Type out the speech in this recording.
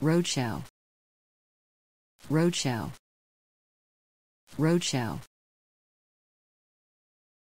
roadshow. Roadshow. Roadshow.